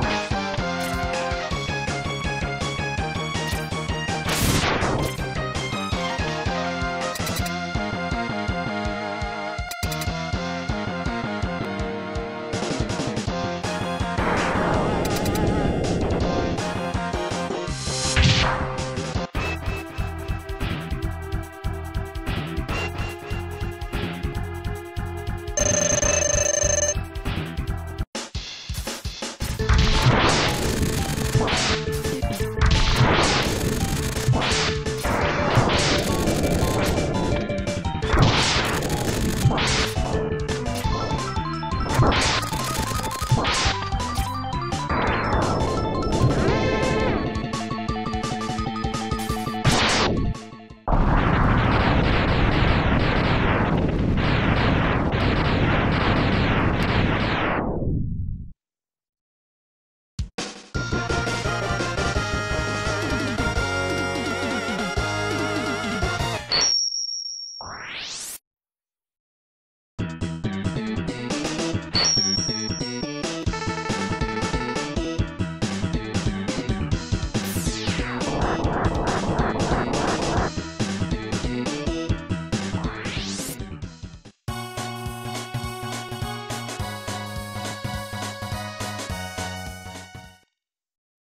you